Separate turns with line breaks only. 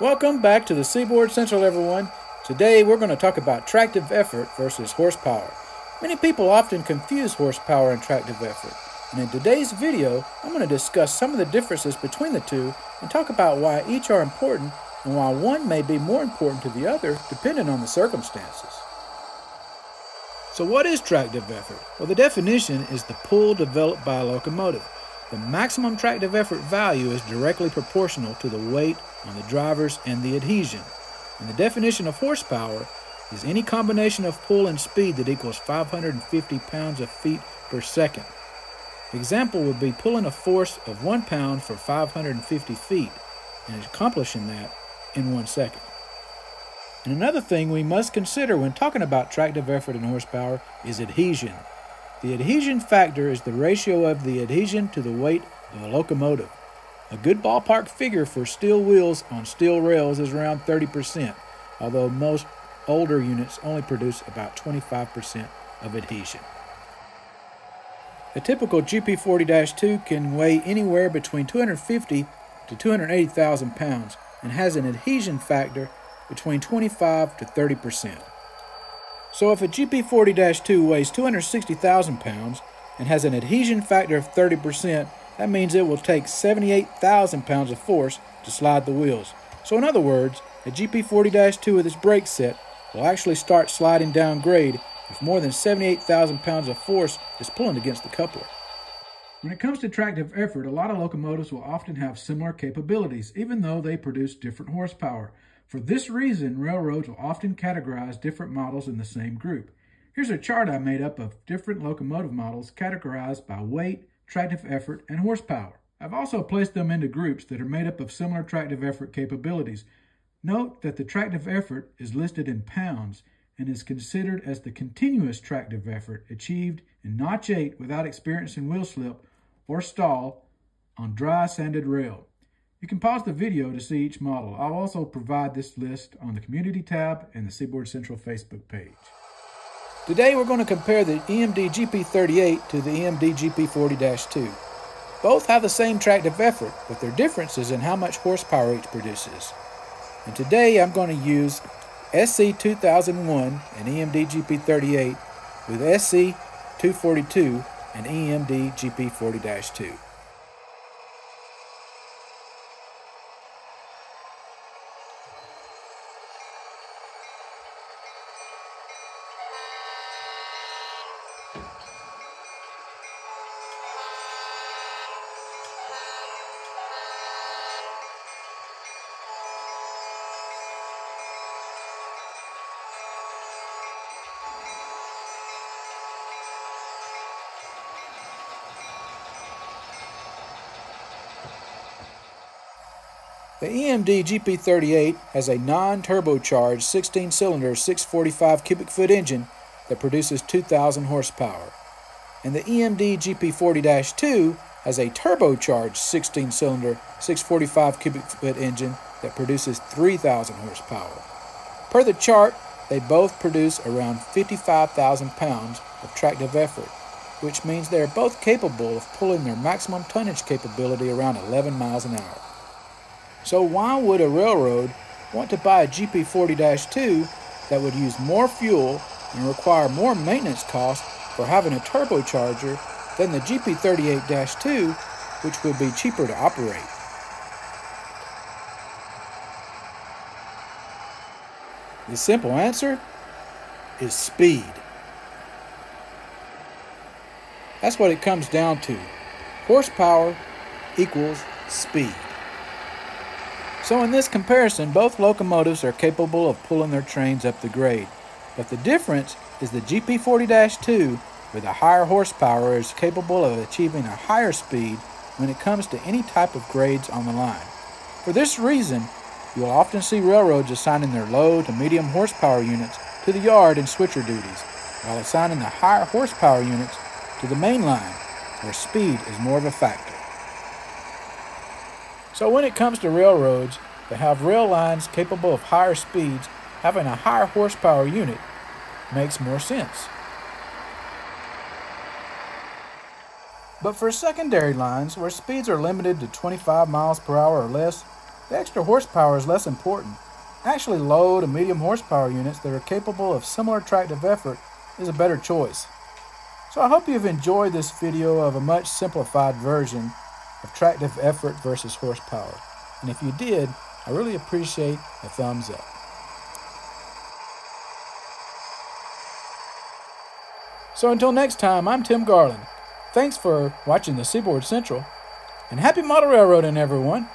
Welcome back to the Seaboard Central, everyone. Today we're going to talk about tractive effort versus horsepower. Many people often confuse horsepower and tractive effort. And in today's video, I'm going to discuss some of the differences between the two and talk about why each are important and why one may be more important to the other depending on the circumstances. So what is tractive effort? Well, the definition is the pull developed by a locomotive. The maximum tractive effort value is directly proportional to the weight on the drivers and the adhesion. And the definition of horsepower is any combination of pull and speed that equals 550 pounds of feet per second. Example would be pulling a force of one pound for 550 feet and accomplishing that in one second. And another thing we must consider when talking about tractive effort and horsepower is adhesion. The adhesion factor is the ratio of the adhesion to the weight of a locomotive. A good ballpark figure for steel wheels on steel rails is around 30%, although most older units only produce about 25% of adhesion. A typical GP40-2 can weigh anywhere between 250 to 280,000 pounds and has an adhesion factor between 25 to 30%. So if a GP40-2 weighs 260,000 pounds and has an adhesion factor of 30%, that means it will take 78,000 pounds of force to slide the wheels. So in other words, a GP40-2 with its brake set will actually start sliding down grade if more than 78,000 pounds of force is pulling against the coupler. When it comes to tractive effort, a lot of locomotives will often have similar capabilities, even though they produce different horsepower. For this reason, railroads will often categorize different models in the same group. Here's a chart I made up of different locomotive models categorized by weight, tractive effort, and horsepower. I've also placed them into groups that are made up of similar tractive effort capabilities. Note that the tractive effort is listed in pounds and is considered as the continuous tractive effort achieved in Notch 8 without experiencing wheel slip or stall on dry sanded rail. You can pause the video to see each model. I'll also provide this list on the Community tab and the Seaboard Central Facebook page. Today we're going to compare the EMD GP38 to the EMD GP40-2. Both have the same tractive effort, but their difference is in how much horsepower each produces. And today I'm going to use SC2001 and EMD GP38 with SC242 and EMD GP40-2. The EMD GP38 has a non-turbocharged 16-cylinder 645 cubic foot engine that produces 2,000 horsepower. And the EMD GP40-2 has a turbocharged 16-cylinder 645 cubic foot engine that produces 3,000 horsepower. Per the chart, they both produce around 55,000 pounds of tractive effort, which means they are both capable of pulling their maximum tonnage capability around 11 miles an hour. So why would a railroad want to buy a GP40-2 that would use more fuel and require more maintenance costs for having a turbocharger than the GP38-2, which would be cheaper to operate? The simple answer is speed. That's what it comes down to. Horsepower equals speed. So in this comparison, both locomotives are capable of pulling their trains up the grade. But the difference is the GP40-2 with a higher horsepower is capable of achieving a higher speed when it comes to any type of grades on the line. For this reason, you will often see railroads assigning their low to medium horsepower units to the yard and switcher duties, while assigning the higher horsepower units to the main line, where speed is more of a factor. So when it comes to railroads that have rail lines capable of higher speeds, having a higher horsepower unit makes more sense. But for secondary lines where speeds are limited to 25 miles per hour or less, the extra horsepower is less important. Actually, low to medium horsepower units that are capable of similar tractive effort is a better choice. So I hope you've enjoyed this video of a much simplified version of tractive effort versus horsepower. And if you did, I really appreciate a thumbs up. So until next time, I'm Tim Garland. Thanks for watching the Seaboard Central, and happy model railroading, everyone!